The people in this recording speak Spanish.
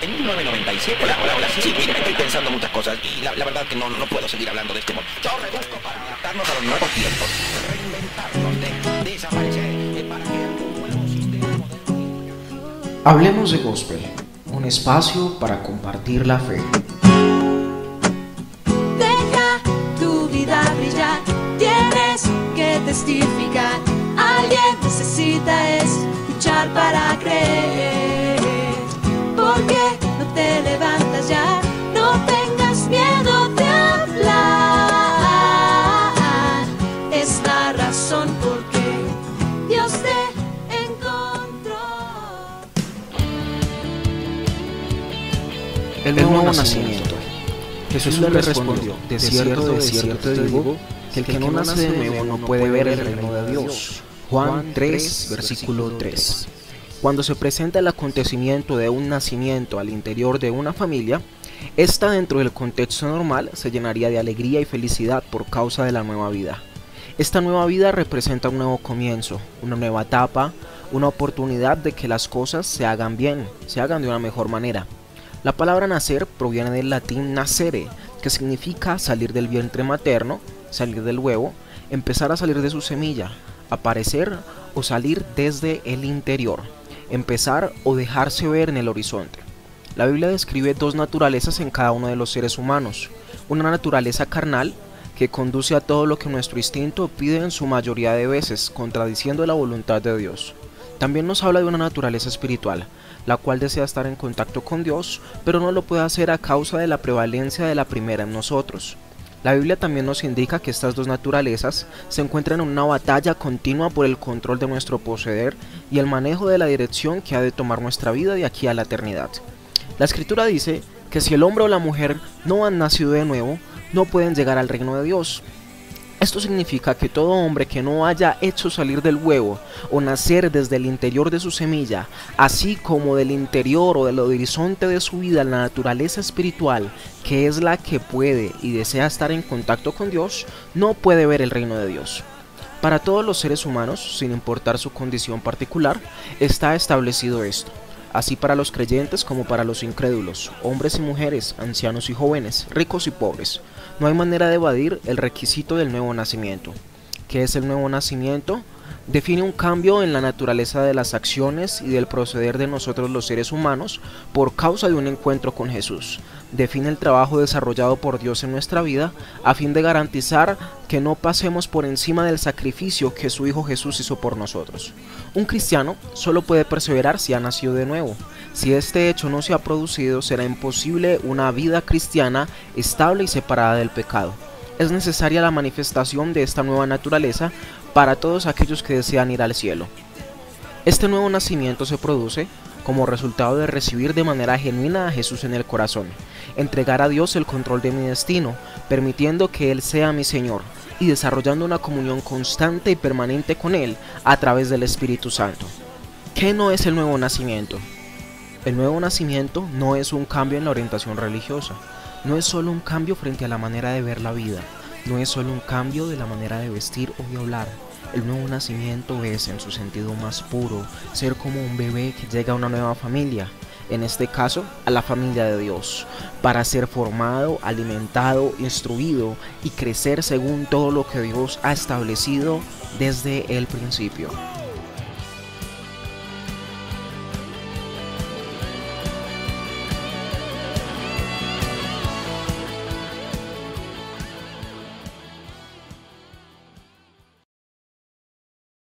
En 1997, hola, hola, hola, sí, sí, mire, estoy pensando muchas cosas y la, la verdad que no, no puedo seguir hablando de este modo. Yo reduzco para adaptarnos a los nuevos tiempos, reinventarnos, de, desaparecer, eh, para crear un nuevo sistema moderno. Hablemos de Gospel, un espacio para compartir la fe. La razón por qué Dios te encontró. El nuevo nacimiento. Jesús le respondió, de cierto, de cierto te digo, que el que no nace de nuevo no puede ver el reino de Dios. Juan 3, versículo 3. Cuando se presenta el acontecimiento de un nacimiento al interior de una familia, esta dentro del contexto normal se llenaría de alegría y felicidad por causa de la nueva vida. Esta nueva vida representa un nuevo comienzo, una nueva etapa, una oportunidad de que las cosas se hagan bien, se hagan de una mejor manera. La palabra nacer proviene del latín nacere, que significa salir del vientre materno, salir del huevo, empezar a salir de su semilla, aparecer o salir desde el interior, empezar o dejarse ver en el horizonte. La Biblia describe dos naturalezas en cada uno de los seres humanos, una naturaleza carnal que conduce a todo lo que nuestro instinto pide en su mayoría de veces, contradiciendo la voluntad de Dios. También nos habla de una naturaleza espiritual, la cual desea estar en contacto con Dios, pero no lo puede hacer a causa de la prevalencia de la primera en nosotros. La Biblia también nos indica que estas dos naturalezas se encuentran en una batalla continua por el control de nuestro poseer y el manejo de la dirección que ha de tomar nuestra vida de aquí a la eternidad. La escritura dice que si el hombre o la mujer no han nacido de nuevo, no pueden llegar al reino de Dios. Esto significa que todo hombre que no haya hecho salir del huevo o nacer desde el interior de su semilla, así como del interior o del horizonte de su vida la naturaleza espiritual, que es la que puede y desea estar en contacto con Dios, no puede ver el reino de Dios. Para todos los seres humanos, sin importar su condición particular, está establecido esto así para los creyentes como para los incrédulos, hombres y mujeres, ancianos y jóvenes, ricos y pobres. No hay manera de evadir el requisito del nuevo nacimiento. ¿Qué es el nuevo nacimiento? Define un cambio en la naturaleza de las acciones y del proceder de nosotros los seres humanos por causa de un encuentro con Jesús. Define el trabajo desarrollado por Dios en nuestra vida a fin de garantizar que no pasemos por encima del sacrificio que su Hijo Jesús hizo por nosotros. Un cristiano solo puede perseverar si ha nacido de nuevo. Si este hecho no se ha producido, será imposible una vida cristiana estable y separada del pecado. Es necesaria la manifestación de esta nueva naturaleza para todos aquellos que desean ir al cielo. Este nuevo nacimiento se produce como resultado de recibir de manera genuina a Jesús en el corazón, entregar a Dios el control de mi destino, permitiendo que Él sea mi Señor y desarrollando una comunión constante y permanente con Él a través del Espíritu Santo. ¿Qué no es el nuevo nacimiento? El nuevo nacimiento no es un cambio en la orientación religiosa, no es solo un cambio frente a la manera de ver la vida, no es solo un cambio de la manera de vestir o de hablar. El nuevo nacimiento es, en su sentido más puro, ser como un bebé que llega a una nueva familia, en este caso a la familia de Dios, para ser formado, alimentado, instruido y crecer según todo lo que Dios ha establecido desde el principio.